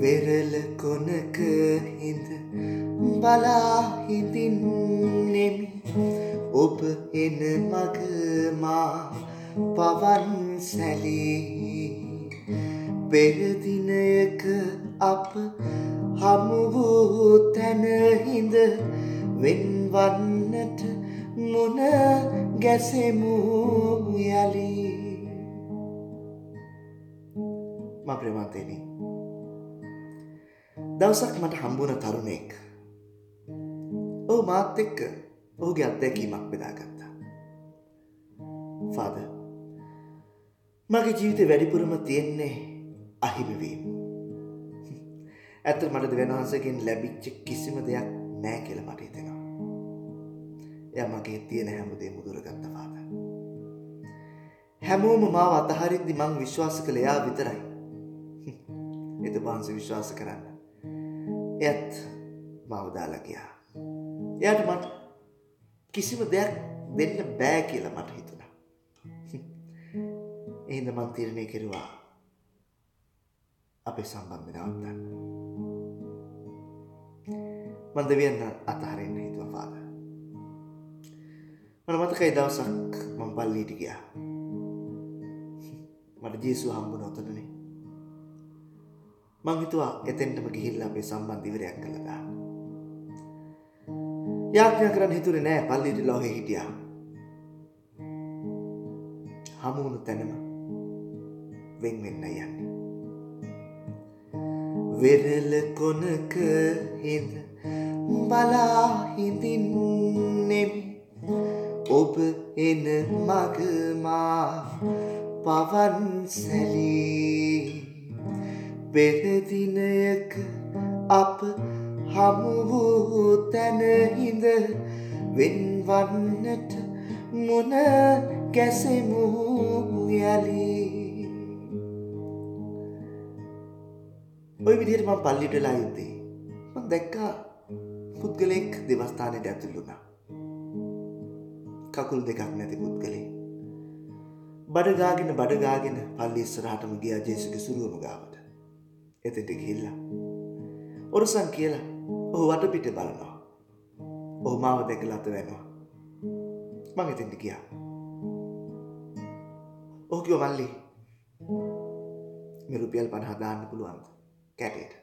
වෙරල කොනක හිඳ බලාහිඳින්නෙමි ඔබ එන මගමා පවන් සැලී පෙරදිනයක අප හමුවූ තැනහිඳ වෙන්වන්නට මුණ ගැසෙමු යලී. මා ප්‍රමාතයනී දවසක් මට හම්බුණ තරුණෙක් ඕ මාත් එක්ක ඔහුගේ අත්දැකීමක් බෙදාගත්තා. ෆාද මගේ ජීවිත වැඩිපුරම තියෙන්නේ අහිමිවීම. ඇත මට දෙවනහන්සකින් ලැබිච්ච කිසිම දෙයක් නෑ කියල මට හිතෙනවා. ය මගේ තියෙන හැමුදේ මුදුරගත්ත පාද හැමෝම මාව අතහරින්දි මං විශ්වාස කළ එයා විතරයි. එත වහන්ස විශ්වාස කරන්න එයත් මවදාලා ගියා. එයට මට කිසිම දෙයක් දෙන්න බෑ කියලා මට හිතුණා. එහින්ද මන් තීරණය කෙරුවා අපේ සම්බන්ධ නවත්තන්න මන් දෙවියන්න අතහරෙන්න හිතුව පාද මට මතකයි දවසක් මං පල්ලීට ගියා. මට ජේසු හම්බු නොතනනේ මං හිතුවා එතෙන්ටම ගිහිල්ලා අපේ සම්බන්ධ ඉවරයක් කළා දාන්න. යාඥා කරන්න හිතුනේ නෑ පල්ලියට ලෝහේ හිටියා. හමු වුණු තැනම වෙන් වෙන්න යන්නේ. වෙරළ කොනක හිඳ බලා හිඳින්නෙමි ඔබ එන මගමා පවන් සැලී පෙරදිනයක අප හමුවූ තැනහිඳ වෙන්වන්නට මොන කැසෙමු යලී. ඔය විදිහට මම පල්ලිට වෙලා ඉද්දී මම දැක්කා පුද්ගලෙක් දෙවස්ථානයට ඇතුළුණා කකුල් දෙකක් නැති පුද්ගලෙක් බඩගාගෙන බඩගාගෙන පල්ලි ඉස්සරහටම ගියා ජේසුගේ සුරුවම ගාවට එතෙට ගිහිල්ලා. ඔරුසන් කියලා ඔහු වටපිට බලනවා. ඔහු මාව දැකලා අත වෙනවා. මං එතෙන්ට ගියා. ඔහු කිව්ව මල්ලි මේ රුපියල් 50 දාන්න පුළුවන්ද? කැටේට.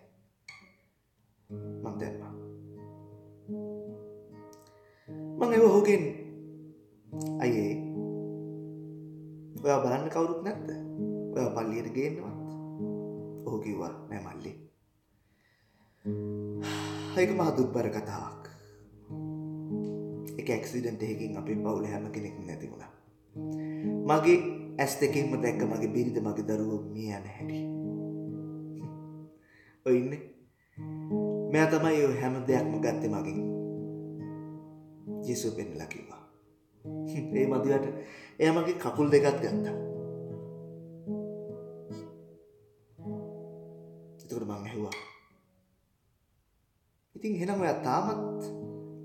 මං දැම්මා. මං ඒව ඔහුගෙන් අයියේ ඔයා බලන්න කවුරුත් නැද්ද? ඔයා පල්ලියට ගේන්නවත්? ඔහු කිව්වා නෑ මල්ලි. ඒක මහ දුක්බර කතාවක්. එක ඇක්සිඩන්ට් එකකින් අපේ පවුලේ හැම කෙනෙක්ම නැති වුණා. මගේ ඇස් දෙකින්ම දැක්ක මගේ බිරිඳ මගේ දරුවෝ මිය යන හැටි. ඔය ඉන්නේ. මෙයා තමයි ඔය හැම දෙයක්ම ගත්තේ මගෙන්. ජේසුස් පෙන්ලා කිව්වා. ඒ මදිවට එයා මගේ කකුල් දෙකත් ගත්තා. ඉතින් එහෙනම් ඔයා තාමත්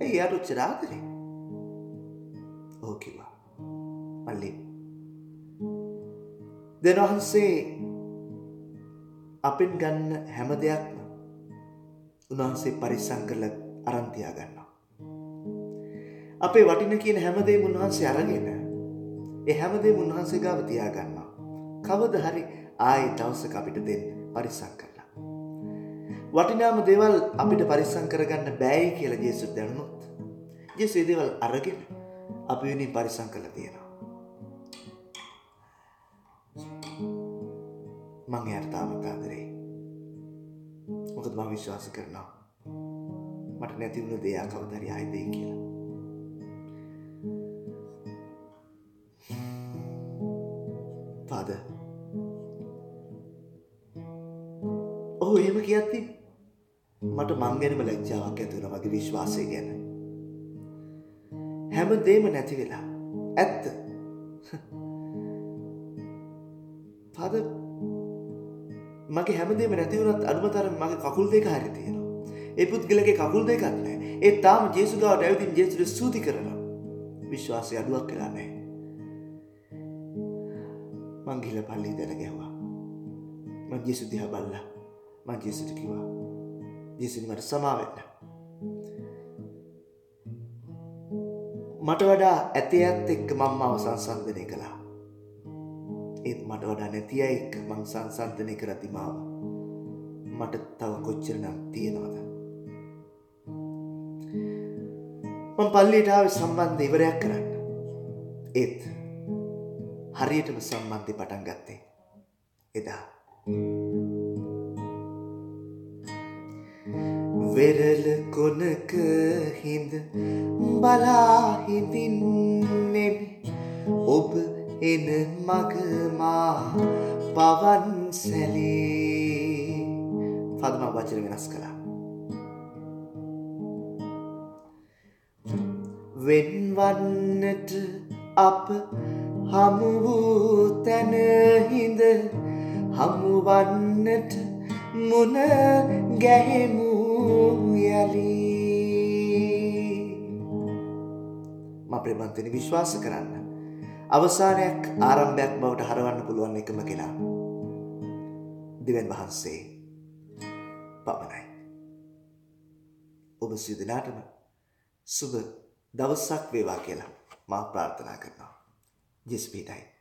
ඇයි එයාට උච්චර ආදරේ? ඔව් කිව්වා. මල්ලි. දෙනවහන්සේ අපෙන් ගන්න හැම දෙයක්ම උන්වහන්සේ පරිස්සම් කරලා අරන් තියා ගන්නවා. අපේ වටින කියන හැමදේම උන්වහන්සේ අරගෙන ඒ හැමදේම උන්වහන්සේ ගාව තියා ගන්නවා. කවද හරි ආයි දවසක අපිට දෙන්න පරිස්සම් කරලා. වටිනාම දේවල් අපිට පරිස්සම් කරගන්න බෑයි කියලා ජේසුස් දැනුනොත් ජේසුස් ඒ දේවල් අරගෙන අපි වෙනින් පරිස්සම් කරලා තියෙනවා. මං එයාට තාමත් ආදරේ. මොකද මම විශ්වාස කරනවා මට නැති වුණ දේ කවදා හරි ආයි දෙයි කියලා. Father ඔහු එහෙම කියද්දි මට මං ගැනම ලැජ්ජාවක් ඇති වුණා මගේ විශ්වාසය ගැන. හැම දෙම නැති වෙලා. ඇත්ත. පද මගේ හැමදේම නැති වුණත් අනුමතරම මගේ කකුල් දෙක හරි තියෙනවා. ඒ පුද්ගලගේ කකුල් දෙකක් නැහැ. ඒ තාම ජේසුස් ගාවට ඇවිදින් ජේසුස්ට ස්තුති කරනවා. විශ්වාසය අඩුවක් වෙලා නැහැ. මං ගිහලා පල්ලි දැන ගැහුවා. මං ජේසුස් දිහා බැලලා මං ජේසුට කිව්වා. ජේසුනි මට සමා වෙන්න. මට වඩා ඇතයත් එක්ක මම මාව සංසන්දනය කළා. ඒත් මට වඩා නැති අය එක්ක මං සංසන්දනය කරති මාව. මට තව කොච්චර නම් තියෙනවද? මම පල්ලියට ආවේ සම්බන්ධ ඉවරයක් කරන්න. ඒත් හරියටම සම්බන්ධය පටන් ගත්තේ එදා. වෙරල කොනක හිඳ බලා හිඳින්නෙමි ඔබ එන මගමා පවන් සැලේ පදම වචන වෙනස් කළා වෙන්වන්නට අප හමු වූ තැනහිඳ හමුවන්නට මුණ ගැහෙමු යලී ම ප්‍රබන්තනි විශ්වාස කරන්න. අවසානයක් ආරම්භයක් බවට හරවන්න පුළුවන් එකම කෙනා. දෙවන් වහන්සේ පමණයි. ඔබ සිදනාටම සුබ දවසක් වේවා කියලා මා ප්‍රාර්ථනා කරනවා. ජෙස්පීටයි